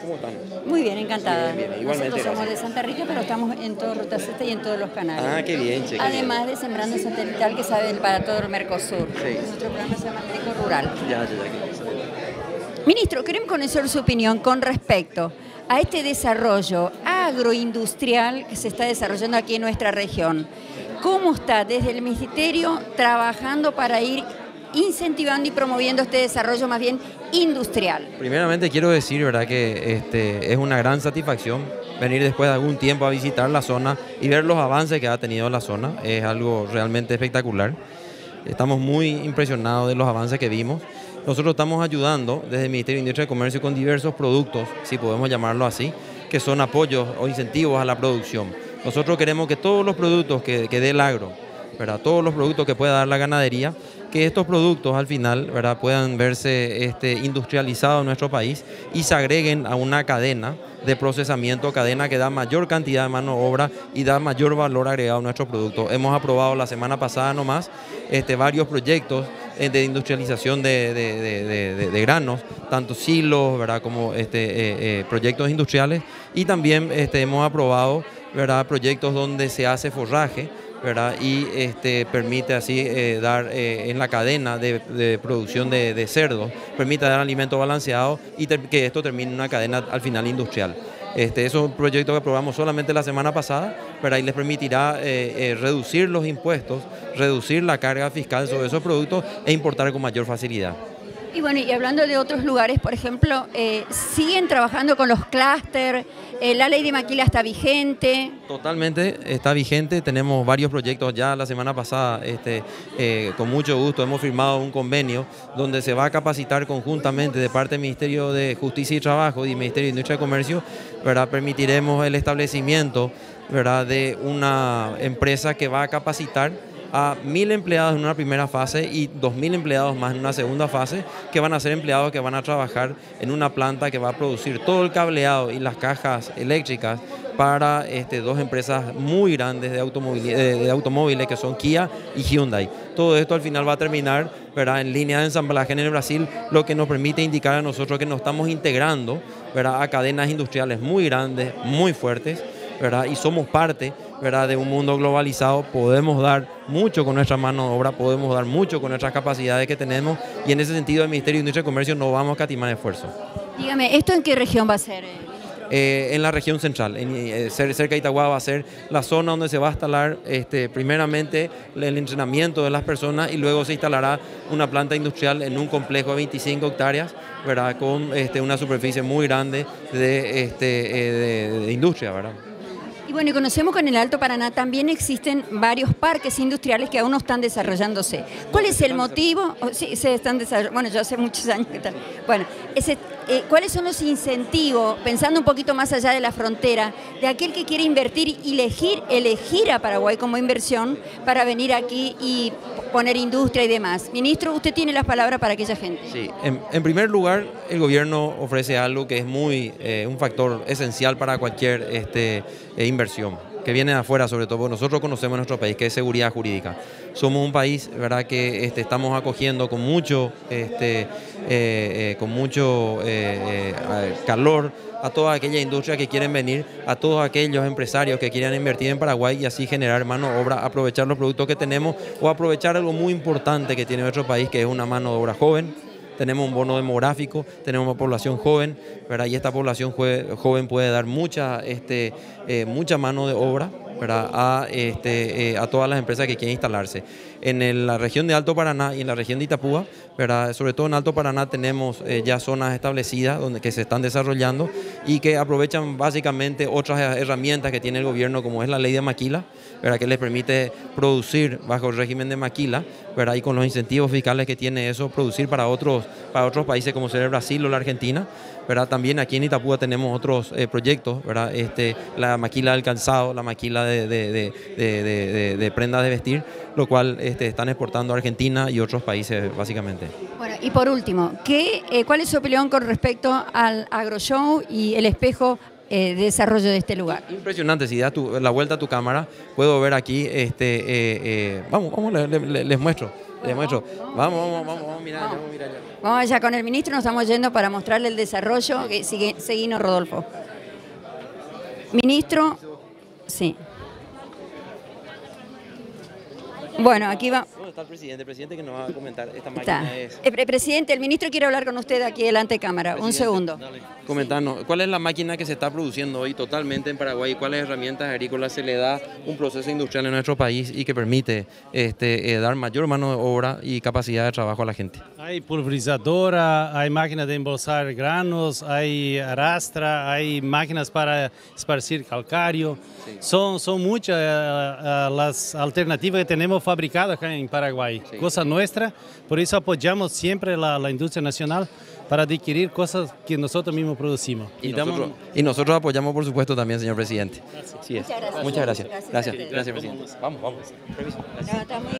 ¿cómo están? Muy bien, encantada. Bien, bien, igualmente, Nosotros somos gracias. de Santa Rita, pero estamos en todo Ruta Z y en todos los canales. Ah, qué bien, che, Además de Sembrando Satelital, que sabe para todo el Mercosur. Sí. Nuestro programa se llama Trico Rural. Ya, ya, ya. Ministro, queremos conocer su opinión con respecto a este desarrollo agroindustrial que se está desarrollando aquí en nuestra región. ¿Cómo está desde el Ministerio trabajando para ir incentivando y promoviendo este desarrollo más bien industrial? Primeramente quiero decir, ¿verdad?, que este, es una gran satisfacción venir después de algún tiempo a visitar la zona y ver los avances que ha tenido la zona. Es algo realmente espectacular. Estamos muy impresionados de los avances que vimos. Nosotros estamos ayudando desde el Ministerio de Industria y Comercio con diversos productos, si podemos llamarlo así, que son apoyos o incentivos a la producción. Nosotros queremos que todos los productos que, que dé el agro, ¿verdad? todos los productos que pueda dar la ganadería, que estos productos al final ¿verdad? puedan verse este, industrializados en nuestro país y se agreguen a una cadena de procesamiento, cadena que da mayor cantidad de mano de obra y da mayor valor agregado a nuestro producto. Hemos aprobado la semana pasada nomás este, varios proyectos eh, de industrialización de, de- de- granos, tanto silos ¿verdad? como este, eh, eh, proyectos industriales y también este, hemos aprobado ¿verdad? proyectos donde se hace forraje y este, permite así eh, dar eh, en la cadena de, producción de, de cerdos, permite dar alimento balanceado y que esto termine en una cadena al final industrial. Este, es un proyecto que aprobamos solamente la semana pasada, ¿verdad? y les permitirá eh, reducir los impuestos, reducir la carga fiscal sobre esos productos e importar con mayor facilidad. Y bueno, y hablando de otros lugares, por ejemplo, eh, siguen trabajando con los clústeres, eh, la ley de maquila está vigente. Totalmente está vigente, tenemos varios proyectos ya la semana pasada, este, eh, con mucho gusto hemos firmado un convenio donde se va a capacitar conjuntamente de parte del Ministerio de Justicia y Trabajo y Ministerio de Industria y Comercio, ¿verdad? permitiremos el establecimiento de una empresa que va a capacitar a mil empleados en una primera fase y dos mil empleados más en una segunda fase, que van a ser empleados que van a trabajar en una planta que va a producir todo el cableado y las cajas eléctricas para este, dos empresas muy grandes de, de- de automóviles que son Kia y Hyundai. Todo esto al final va a terminar ¿verdad? en línea de ensamblaje en el Brasil, lo que nos permite indicar a nosotros que nos estamos integrando ¿verdad? a cadenas industriales muy grandes, muy fuertes, ¿verdad? y somos parte ¿verdad? de un mundo globalizado, podemos dar mucho con nuestra mano de obra, podemos dar mucho con nuestras capacidades que tenemos y en ese sentido el Ministerio de Industria y Comercio no vamos a catimar esfuerzo. Dígame, ¿esto en qué región va a ser? eh? Eh, en la región central, en, eh, cer- cerca de Itagua va a ser la zona donde se va a instalar este, primeramente el entrenamiento de las personas y luego se instalará una planta industrial en un complejo de 25 hectáreas, ¿verdad? con este, una superficie muy grande de, este, eh, de- de industria. ¿verdad? Y bueno, y conocemos que en el Alto Paraná también existen varios parques industriales que aún no están desarrollándose. ¿Cuál es el motivo? Oh, sí, se están desarrollando. Bueno, yo hace muchos años que tal. Bueno, ese, eh, ¿cuáles son los incentivos, pensando un poquito más allá de la frontera, de aquel que quiere invertir y elegir, elegir a Paraguay como inversión para venir aquí y poner industria y demás? Ministro, usted tiene las palabras para aquella gente. Sí, en, primer lugar, el gobierno ofrece algo que es muy eh, un factor esencial para cualquier este, eh, inversión, que viene de afuera sobre todo, porque nosotros conocemos nuestro país, que es seguridad jurídica. Somos un país, ¿verdad?, que este, estamos acogiendo con mucho, este, eh, eh, con mucho eh, calor a toda aquella industria que quieren venir, a todos aquellos empresarios que quieran invertir en Paraguay y así generar mano de obra, aprovechar los productos que tenemos o aprovechar algo muy importante que tiene nuestro país, que es una mano de obra joven, tenemos un bono demográfico, tenemos una población joven, ¿verdad? y esta población joven puede dar mucha, este, eh, mucha mano de obra este, eh, a todas las empresas que quieren instalarse. En la región de Alto Paraná y en la región de Itapúa, sobre todo en Alto Paraná tenemos eh, ya zonas establecidas donde, que se están desarrollando y que aprovechan básicamente otras herramientas que tiene el gobierno como es la ley de maquila, que les permite producir bajo el régimen de maquila ¿verdad? y con los incentivos fiscales que tiene eso, producir para otros, para otros países como ser el Brasil o la Argentina. También aquí en Itapúa tenemos otros eh, proyectos. Este, la maquila del calzado, la maquila de, de- de- de- de- prendas de vestir, lo cual este, están exportando a Argentina y otros países básicamente. Bueno, y por último, ¿qué, eh, ¿cuál es su opinión con respecto al agroshow y el espejo eh, de desarrollo de este lugar? Impresionante, si das tu- la vuelta a tu cámara, puedo ver aquí, este, eh, eh, vamos, vamos, le- le- le- les muestro. Les muestro. Vamos, vamos, vamos, vamos, mira, Vamos. vamos, mira allá. Vamos allá con el ministro, nos estamos yendo para mostrarle el desarrollo. que Sigue, seguinos, Rodolfo. Ministro, sí. Bueno, aquí va. ¿Dónde está el presidente? El presidente que nos va a comentar. Esta máquina es... Eh, pre- presidente, el ministro quiere hablar con usted aquí delante de cámara. Un segundo. dale. Comentarnos, ¿cuál es la máquina que se está produciendo hoy totalmente en Paraguay? ¿Cuáles herramientas agrícolas se le da un proceso industrial en nuestro país y que permite este, eh, dar mayor mano de obra y capacidad de trabajo a la gente? Hay pulverizadora, hay máquinas de embolsar granos, hay arrastra, hay máquinas para esparcir calcario. Son, son muchas eh, eh, las alternativas que tenemos fabricadas acá en Paraguay, Sí. cosa nuestra. Por eso apoyamos siempre la, la industria nacional para adquirir cosas que nosotros mismos producimos. Y, nosotros, y nosotros apoyamos, por supuesto, también, señor presidente. Sí es. Muchas gracias. Muchas gracias. Gracias Gracias, presidente. Vamos, vamos. Permiso. Gracias.